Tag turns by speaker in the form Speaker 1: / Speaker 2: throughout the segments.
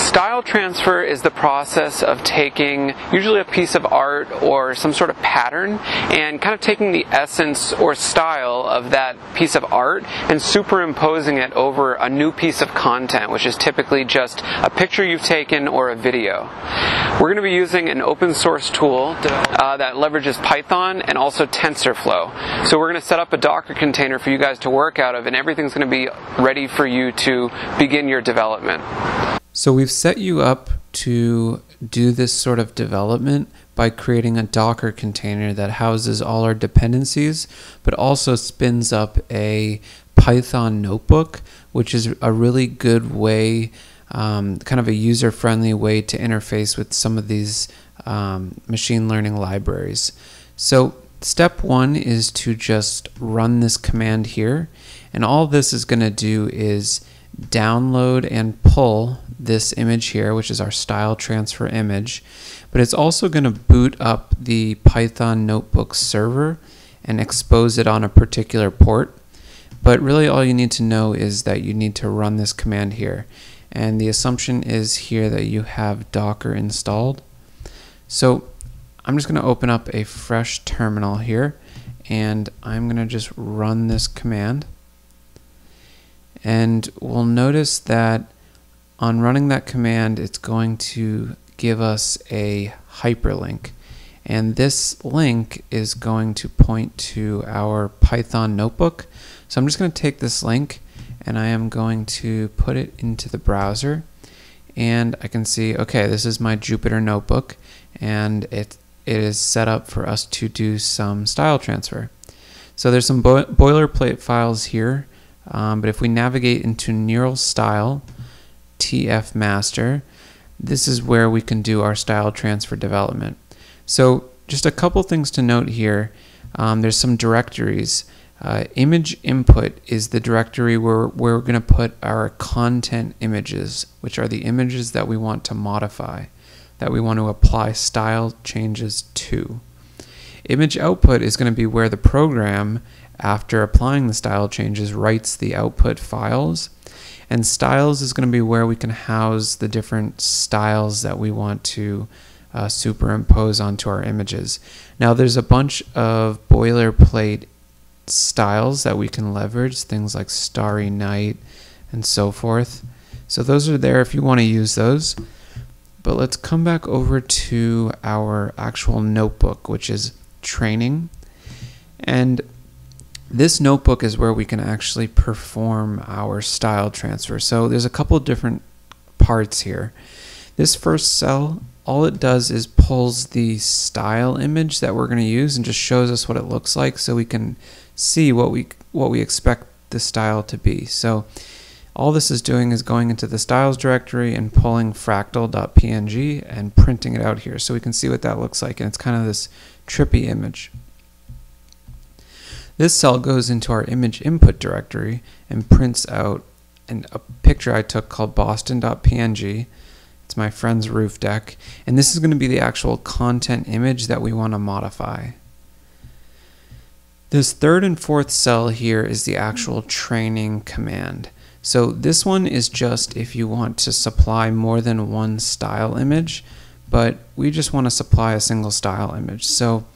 Speaker 1: Style transfer is the process of taking usually a piece of art or some sort of pattern and kind of taking the essence or style of that piece of art and superimposing it over a new piece of content, which is typically just a picture you've taken or a video. We're going to be using an open source tool uh, that leverages Python and also TensorFlow. So we're going to set up a Docker container for you guys to work out of, and everything's going to be ready for you to begin your development.
Speaker 2: So we've set you up to do this sort of development by creating a Docker container that houses all our dependencies, but also spins up a Python notebook, which is a really good way, um, kind of a user friendly way to interface with some of these um, machine learning libraries. So, step one is to just run this command here, and all this is going to do is download and pull this image here, which is our style transfer image, but it's also going to boot up the Python notebook server and expose it on a particular port. But really all you need to know is that you need to run this command here. And the assumption is here that you have Docker installed. So I'm just going to open up a fresh terminal here and I'm going to just run this command. And we'll notice that on running that command, it's going to give us a hyperlink. And this link is going to point to our Python notebook. So I'm just going to take this link and I am going to put it into the browser. And I can see, okay, this is my Jupyter notebook and it, it is set up for us to do some style transfer. So there's some bo boilerplate files here, um, but if we navigate into Neural Style, TF Master, this is where we can do our style transfer development. So just a couple things to note here. Um, there's some directories. Uh, image input is the directory where, where we're going to put our content images, which are the images that we want to modify, that we want to apply style changes to. Image output is going to be where the program, after applying the style changes, writes the output files. And styles is going to be where we can house the different styles that we want to uh, superimpose onto our images. Now there's a bunch of boilerplate styles that we can leverage, things like Starry Night and so forth. So those are there if you want to use those. But let's come back over to our actual notebook, which is training. And this notebook is where we can actually perform our style transfer. So there's a couple different parts here. This first cell, all it does is pulls the style image that we're going to use and just shows us what it looks like so we can see what we what we expect the style to be. So all this is doing is going into the styles directory and pulling fractal.png and printing it out here so we can see what that looks like and it's kind of this trippy image. This cell goes into our image input directory and prints out an, a picture I took called boston.png. It's my friend's roof deck. And this is going to be the actual content image that we want to modify. This third and fourth cell here is the actual training command. So this one is just if you want to supply more than one style image, but we just want to supply a single style image. So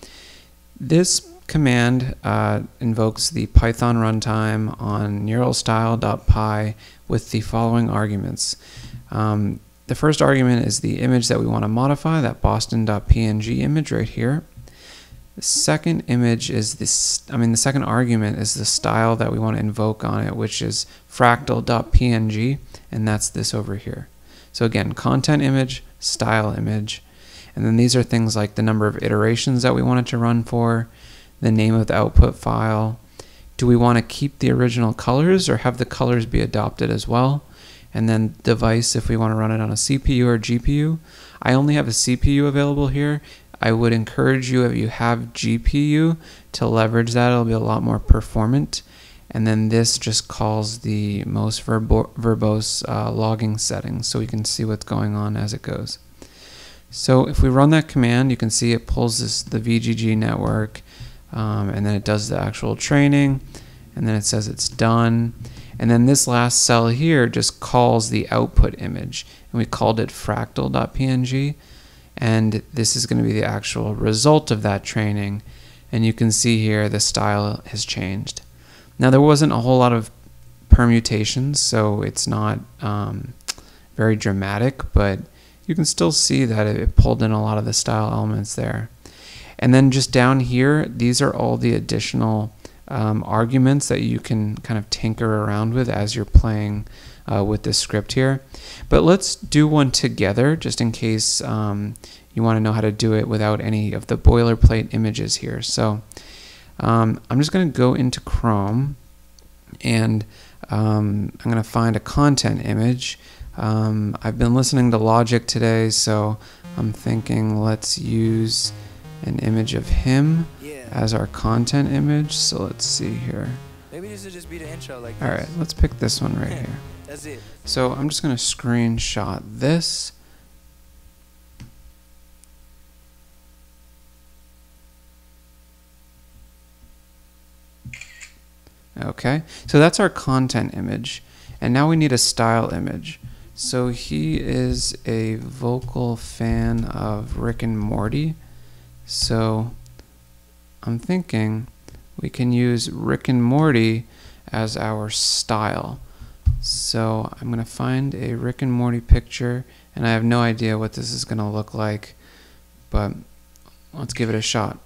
Speaker 2: this command uh, invokes the Python runtime on neuralstyle.py with the following arguments. Um, the first argument is the image that we want to modify, that boston.png image right here. The second image is this, I mean, the second argument is the style that we want to invoke on it, which is fractal.png, and that's this over here. So again, content image, style image, and then these are things like the number of iterations that we want it to run for, the name of the output file. Do we want to keep the original colors or have the colors be adopted as well? And then device if we want to run it on a CPU or GPU. I only have a CPU available here. I would encourage you if you have GPU to leverage that. It'll be a lot more performant. And then this just calls the most verbo verbose uh, logging settings so we can see what's going on as it goes. So if we run that command, you can see it pulls this the VGG network um, and then it does the actual training and then it says it's done And then this last cell here just calls the output image. And we called it fractal.png. And this is going to be the actual result of that training. And you can see here the style has changed. Now there wasn't a whole lot of permutations, so it's not um, very dramatic, but you can still see that it pulled in a lot of the style elements there. And then just down here, these are all the additional um, arguments that you can kind of tinker around with as you're playing uh, with this script here. But let's do one together just in case um, you want to know how to do it without any of the boilerplate images here. So um, I'm just going to go into Chrome and um, I'm going to find a content image. Um, I've been listening to Logic today, so I'm thinking let's use an image of him yeah. as our content image. So let's see here.
Speaker 3: Maybe this will just be the intro like
Speaker 2: All right, let's pick this one right here.
Speaker 3: That's it.
Speaker 2: So I'm just going to screenshot this. Okay, so that's our content image. And now we need a style image. So he is a vocal fan of Rick and Morty. So I'm thinking we can use Rick and Morty as our style. So I'm going to find a Rick and Morty picture, and I have no idea what this is going to look like, but let's give it a shot.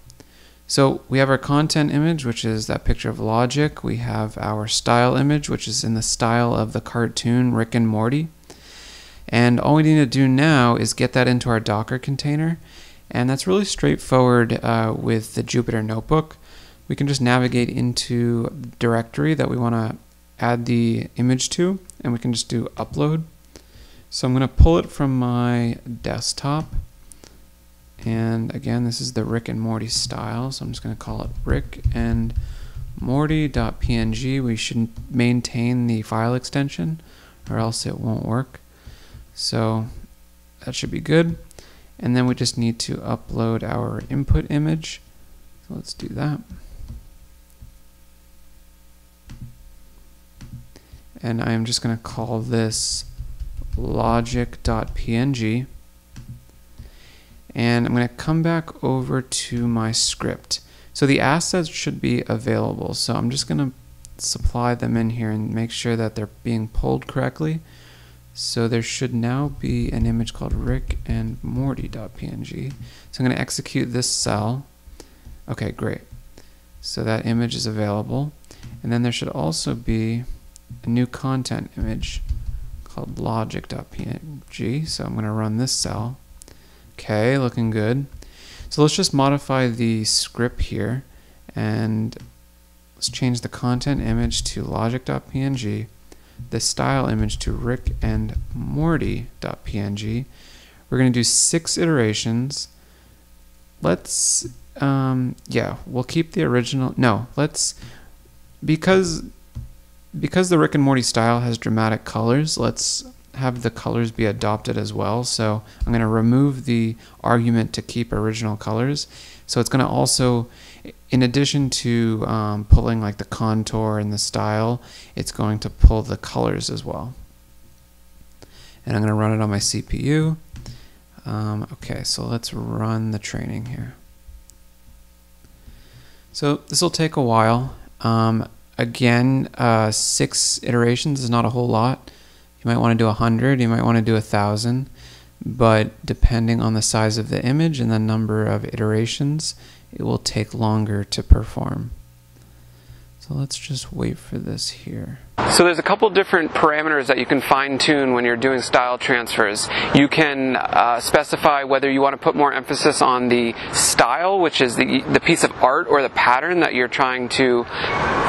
Speaker 2: So we have our content image, which is that picture of Logic. We have our style image, which is in the style of the cartoon Rick and Morty. And all we need to do now is get that into our Docker container and that's really straightforward uh, with the Jupyter Notebook. We can just navigate into directory that we want to add the image to, and we can just do upload. So I'm going to pull it from my desktop. And again, this is the Rick and Morty style, so I'm just going to call it Rick and Morty.png. We should maintain the file extension, or else it won't work. So that should be good. And then we just need to upload our input image. So let's do that. And I am just going to call this logic.png. And I'm going to come back over to my script. So the assets should be available. So I'm just going to supply them in here and make sure that they're being pulled correctly. So there should now be an image called Rick and Morty.png. So I'm going to execute this cell. Okay, great. So that image is available. And then there should also be a new content image called logic.png. So I'm going to run this cell. Okay, looking good. So let's just modify the script here and let's change the content image to logic.png the style image to Rick and Morty.png. We're going to do six iterations. Let's, um, yeah, we'll keep the original. No, let's, because, because the Rick and Morty style has dramatic colors, let's have the colors be adopted as well. So I'm going to remove the argument to keep original colors. So it's going to also in addition to um, pulling like the contour and the style, it's going to pull the colors as well. And I'm going to run it on my CPU. Um, okay, so let's run the training here. So this will take a while. Um, again, uh, six iterations is not a whole lot. You might want to do a hundred. You might want to do a thousand. But depending on the size of the image and the number of iterations, it will take longer to perform. So let's just wait for this here.
Speaker 1: So there's a couple different parameters that you can fine tune when you're doing style transfers. You can uh, specify whether you want to put more emphasis on the style, which is the, the piece of art or the pattern that you're trying to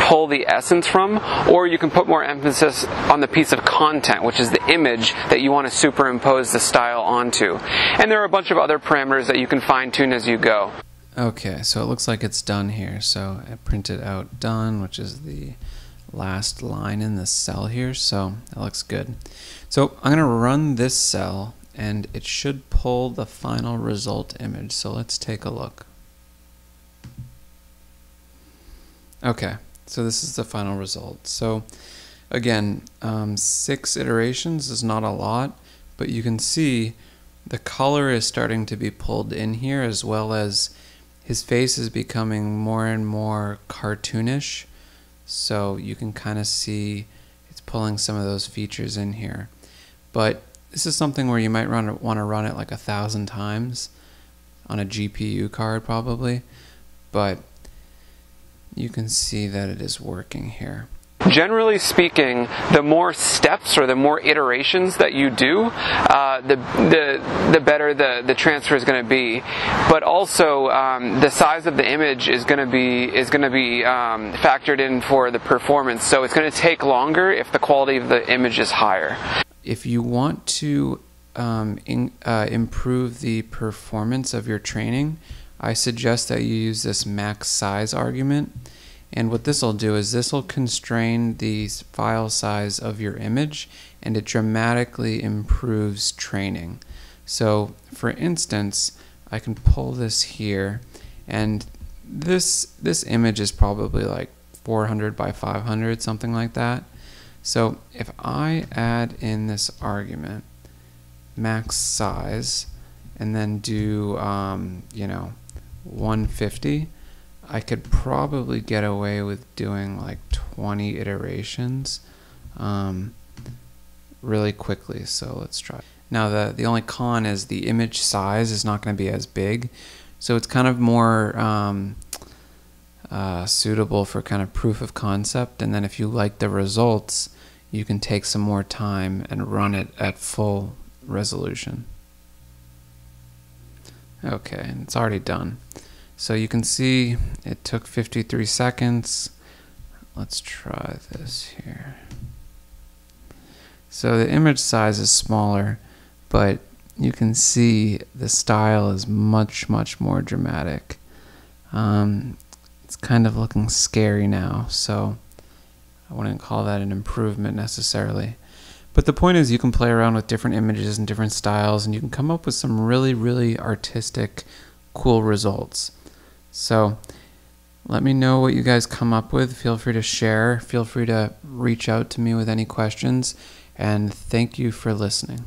Speaker 1: pull the essence from, or you can put more emphasis on the piece of content, which is the image that you want to superimpose the style onto. And there are a bunch of other parameters that you can fine tune as you go.
Speaker 2: Okay, so it looks like it's done here. So I printed out done, which is the last line in this cell here. So that looks good. So I'm going to run this cell and it should pull the final result image. So let's take a look. Okay, so this is the final result. So Again, um, six iterations is not a lot, but you can see the color is starting to be pulled in here as well as his face is becoming more and more cartoonish. So you can kind of see it's pulling some of those features in here. But this is something where you might run want to run it like a thousand times on a GPU card probably, but you can see that it is working here.
Speaker 1: Generally speaking, the more steps or the more iterations that you do, uh, the, the, the better the, the transfer is going to be. But also, um, the size of the image is going to be is going to be um, factored in for the performance. So it's going to take longer if the quality of the image is higher.
Speaker 2: If you want to um, in, uh, improve the performance of your training, I suggest that you use this max size argument. And what this will do is this will constrain the file size of your image and it dramatically improves training. So for instance, I can pull this here and this this image is probably like 400 by 500 something like that. So if I add in this argument max size and then do um, you know 150 I could probably get away with doing like 20 iterations um, really quickly. So let's try. Now the the only con is the image size is not going to be as big, so it's kind of more um, uh, suitable for kind of proof of concept. And then if you like the results, you can take some more time and run it at full resolution. Okay, and it's already done. So you can see it took 53 seconds. Let's try this here. So the image size is smaller, but you can see the style is much, much more dramatic. Um, it's kind of looking scary now, so I wouldn't call that an improvement necessarily. But the point is, you can play around with different images and different styles, and you can come up with some really, really artistic, cool results. So let me know what you guys come up with. Feel free to share. Feel free to reach out to me with any questions. And thank you for listening.